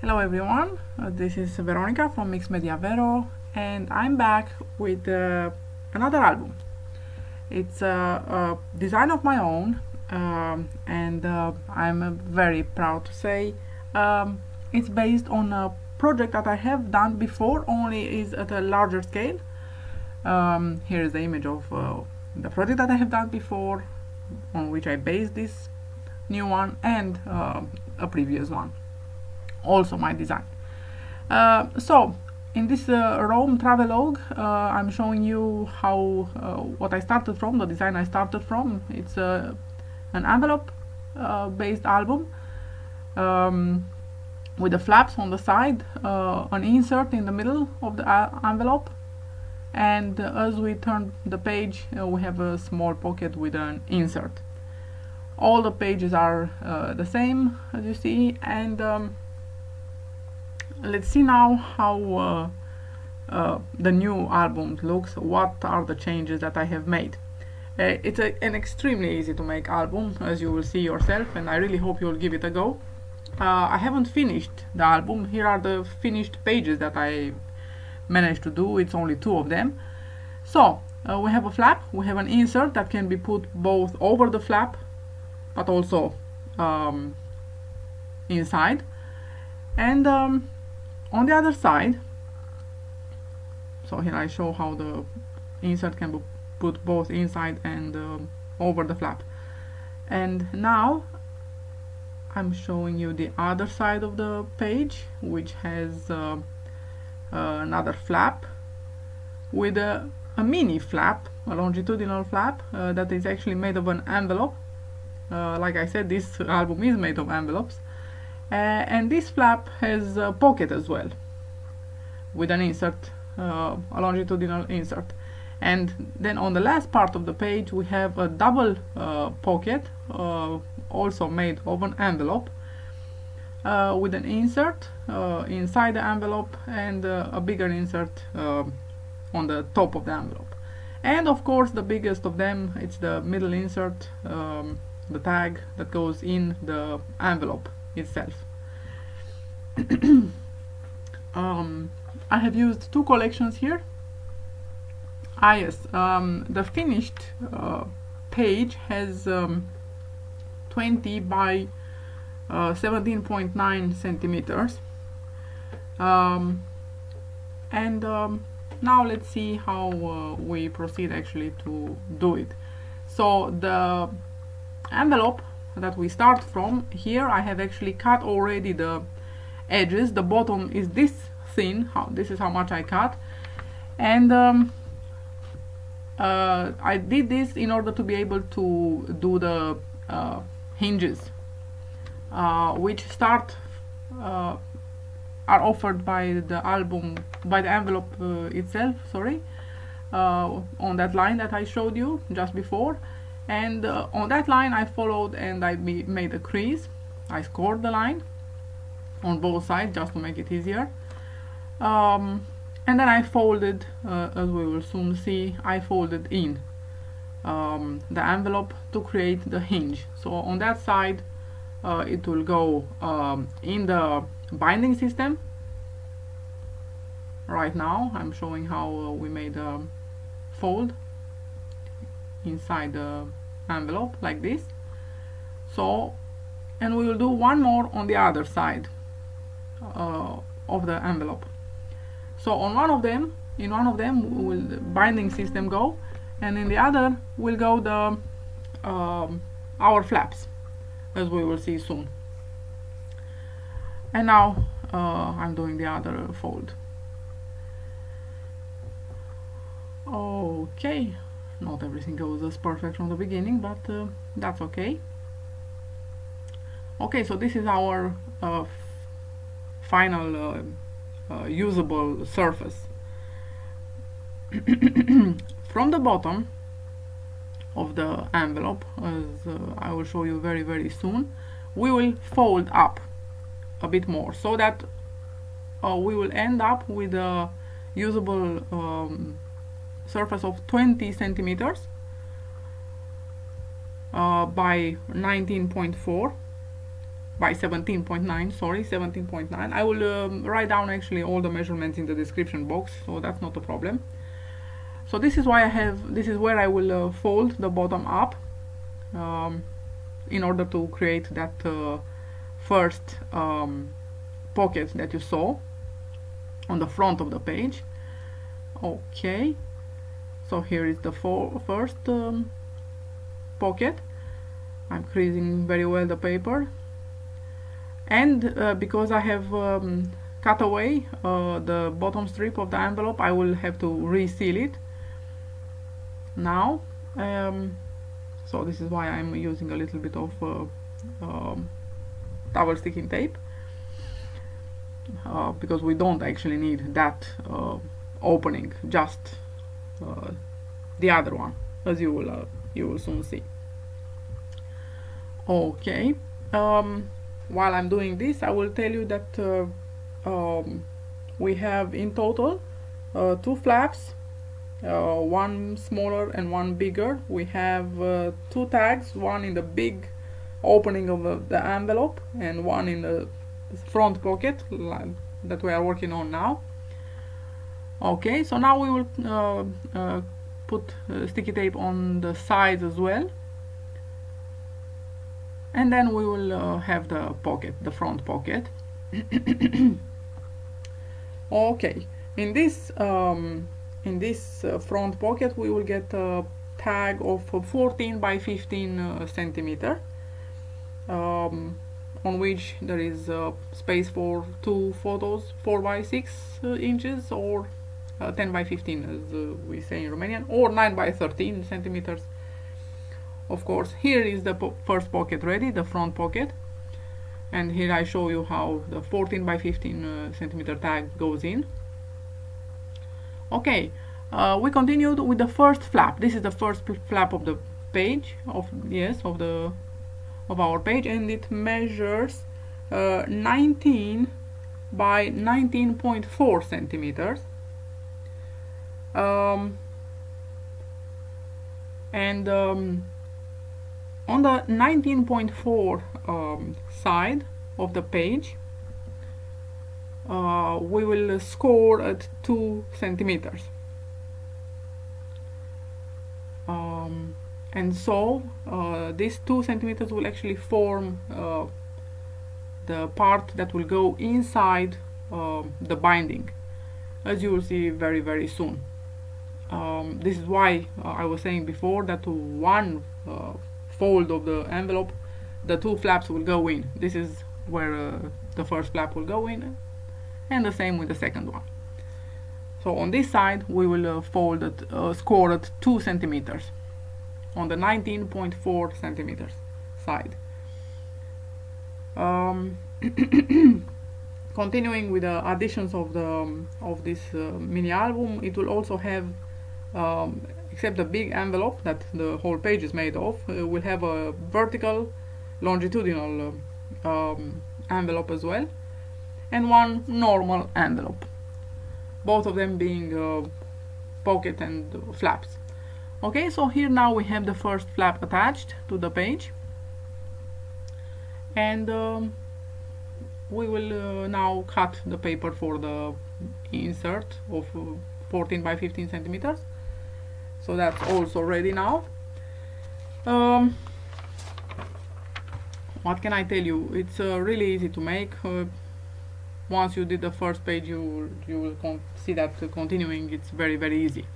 Hello everyone, uh, this is Veronica from Mix Media Vero and I'm back with uh, another album. It's a, a, design of my own um, and uh, I'm very proud to say um, it's based on a project that I have done before only is at a larger scale. Um, here is the image of uh, the project that I have done before on which I based this new one and uh, a previous one also my design. Uh, so in this uh, Rome travelogue uh, I'm showing you how uh, what I started from the design I started from. It's uh, an envelope based album um, with the flaps on the side an insert in the middle of the envelope. And as we turn the page we have a small pocket with an insert. All the pages are uh, the same as you see and um, let's see now how uh, uh, the new album looks. What are the changes that I have made? Uh, it's a, an extremely easy to make album as you will see yourself and I really hope you'll give it a go. I haven't finished the album. Here are the finished pages that I managed to do. It's only two of them. So uh, we have a flap. We have an insert that can be put both over the flap but also um, inside. And um, on the other side so here I show how the insert can be put both inside and uh, over the flap. And now I'm showing you the other side of the page which has uh, uh, another flap with a, a, mini flap a longitudinal flap uh, that is actually made of an envelope. Uh, like I said this album is made of envelopes and this flap has a pocket as well with an insert uh, a longitudinal insert. And then on the last part of the page we have a double uh, pocket uh, also made of an envelope uh, with an insert uh, inside the envelope and a bigger insert on the top of the envelope. And of course the biggest of them it's the middle insert um, the tag that goes in the envelope itself. um, I have used two collections here. Ah yes, um, the finished uh, page has um, 20 by 17.9 uh, centimeters. Um, and um, now let's see how uh, we proceed actually to do it. So the envelope that we start from here I have actually cut already the edges. The bottom is this thin how this is how much I cut. And um, uh, I did this in order to be able to do the uh, hinges uh, which start uh, are offered by the album by the envelope uh, itself sorry uh, on that line that I showed you just before and uh, on that line I followed and I made a crease. I scored the line on both sides just to make it easier. Um, and then I folded uh, as we will soon see I folded in um, the envelope to create the hinge. So on that side uh, it will go um, in the binding system. Right now I'm showing how uh, we made a fold inside the envelope like this. So and we will do one more on the other side uh, of the envelope. So on one of them in one of them will the binding system go and in the other will go the um, our flaps as we will see soon. And now uh, I'm doing the other fold. Okay not everything goes as perfect from the beginning but uh, that's okay. Okay so this is our uh, final uh, uh, usable surface. From the bottom of the envelope as uh, I will show you very very soon we will fold up a bit more so that we will end up with a usable um, surface of 20 centimeters uh, by 19.4 by 17.9 sorry 17.9 I will um, write down actually all the measurements in the description box so that's not a problem. So this is why I have this is where I will uh, fold the bottom up um, in order to create that uh, first um, pocket that you saw on the front of the page. Okay so here is the first um, pocket. I'm creasing very well the paper. And uh, because I have um, cut away uh, the bottom strip of the envelope I will have to reseal it. Now um, so this is why I'm using a little bit of uh, um, double sticking tape. Uh, because we don't actually need that uh, opening just uh, the other one as you will you will soon see. Okay um, while I'm doing this I will tell you that uh, um, we have in total uh, two flaps uh, one smaller and one bigger. We have uh, two tags one in the big opening of the envelope and one in the front pocket that we are working on now okay so now we will uh, uh, put sticky tape on the sides as well. And then we will uh, have the pocket the front pocket. Okay in this um, in this uh, front pocket we will get a tag of 14 by 15 uh, centimeter um, on which there is uh, space for two photos 4 by 6 uh, inches or uh, 10 by 15 as we say in Romanian or 9 by 13 centimeters. Of course here is the po first pocket ready the front pocket. And here I show you how the 14 by 15 uh, centimeter tag goes in. Okay uh, we continued with the first flap. This is the first flap of the page of yes of the of our page and it measures uh, 19 by 19.4 centimeters um, and um, on the 19.4 um, side of the page uh, we will score at 2 centimeters. Um, and so uh, these 2 centimeters will actually form uh, the part that will go inside uh, the binding as you will see very very soon um, this is why uh, I was saying before that one uh, fold of the envelope the two flaps will go in. This is where uh, the first flap will go in and the same with the second one. So on this side we will uh, fold it uh, score at 2 centimeters on the 19.4 centimeters side. Um, continuing with the additions of the um, of this uh, mini album it will also have um, except the big envelope that the whole page is made of uh, will have a vertical longitudinal um, envelope as well and one normal envelope. Both of them being uh, pocket and flaps. Okay so here now we have the first flap attached to the page. And um, we will uh, now cut the paper for the insert of uh, 14 by 15 centimeters so that's also ready now? Um, what can I tell you? It's uh, really easy to make. Uh, once you did the first page you you will see that continuing. It's very very easy.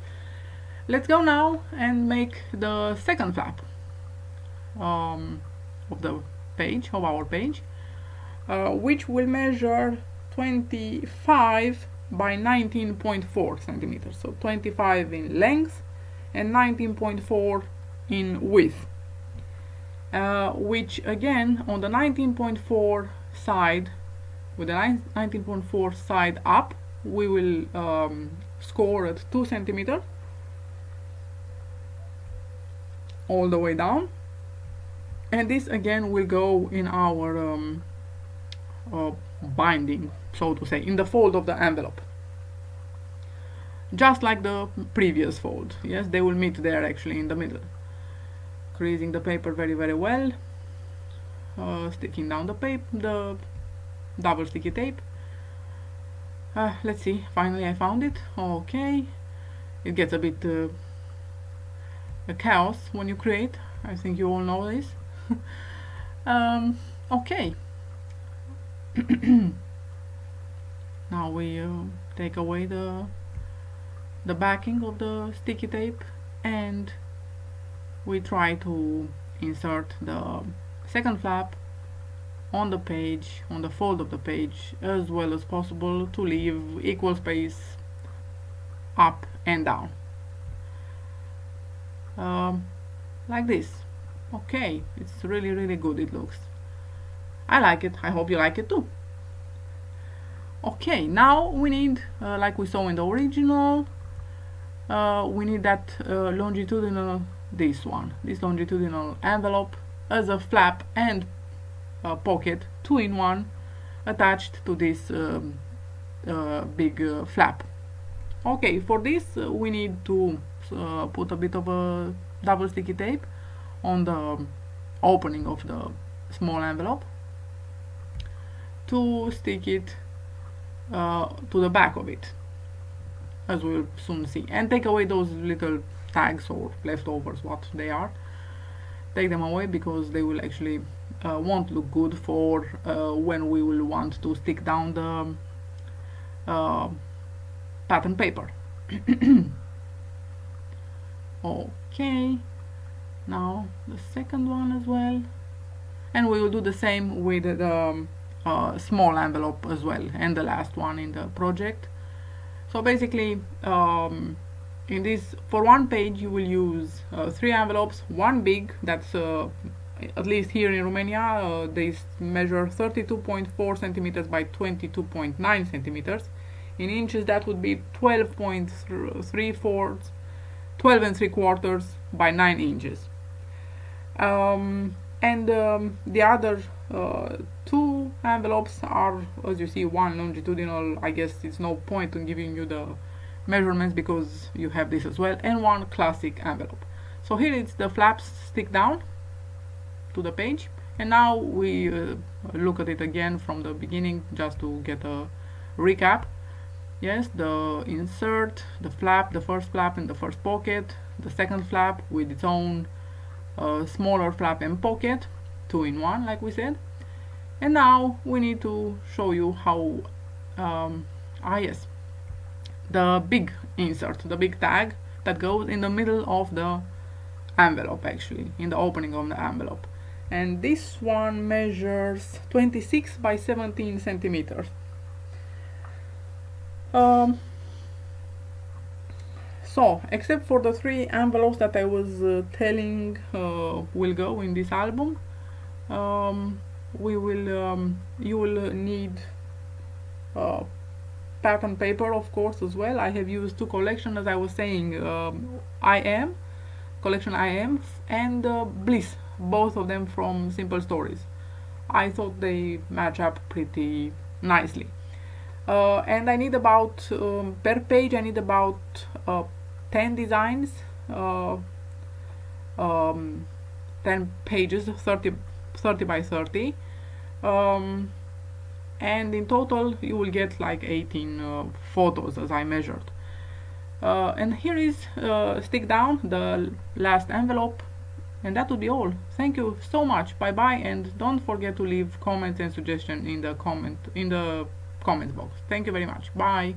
Let's go now and make the second flap um, of the page of our page uh, which will measure 25 by 19.4 centimeters. So 25 in length and 19.4 in width uh, which again on the 19.4 side with the 19.4 side up we will um, score at 2 centimeter all the way down. And this again will go in our um, uh, binding so to say in the fold of the envelope just like the previous fold. Yes they will meet there actually in the middle. Creasing the paper very very well. Uh, sticking down the paper the double sticky tape. Uh, let's see. Finally I found it. Okay. It gets a bit uh, a chaos when you create. I think you all know this. Um, okay. Now we uh, take away the the backing of the sticky tape and we try to insert the second flap on the page on the fold of the page as well as possible to leave equal space up and down. Um, like this. Okay it's really really good it looks. I like it. I hope you like it too. Okay now we need uh, like we saw in the original uh, we need that uh, longitudinal this one this longitudinal envelope as a flap and a pocket two in one attached to this um, uh, big uh, flap. Okay for this uh, we need to put a bit of a double sticky tape on the opening of the small envelope to stick it uh, to the back of it as we'll soon see. And take away those little tags or leftovers what they are. Take them away because they will actually uh, won't look good for uh, when we will want to stick down the uh, pattern paper. Okay. Now the second one as well. And we will do the same with the um, uh, small envelope as well. And the last one in the project so basically um, in this for one page you will use uh, three envelopes one big that's uh, at least here in Romania uh, they measure 32.4 centimeters by 22.9 centimeters. In inches that would be 12.3 fourths 12 and 3 quarters by 9 inches. Um, and um, the other uh, two envelopes are as you see one longitudinal I guess it's no point in giving you the measurements because you have this as well and one classic envelope. So here it's the flaps stick down to the page and now we uh, look at it again from the beginning just to get a recap. Yes the insert the flap the first flap in the first pocket the second flap with its own uh, smaller flap and pocket two in one like we said and now we need to show you how um, ah yes the big insert the big tag that goes in the middle of the envelope actually in the opening of the envelope. And this one measures 26 by 17 centimeters. Um, so except for the three envelopes that I was uh, telling uh, will go in this album um, we will um, you will need uh, pattern paper of course as well. I have used two collections as I was saying um, I am collection I am and uh, Bliss both of them from Simple Stories. I thought they match up pretty nicely. Uh, and I need about um, per page I need about uh, 10 designs uh, um, 10 pages 30 30 by 30 um, and in total you will get like 18 uh, photos as I measured. Uh, and here is uh, stick down the last envelope and that would be all. Thank you so much. Bye bye and don't forget to leave comments and suggestions in the comment in the comment box. Thank you very much. Bye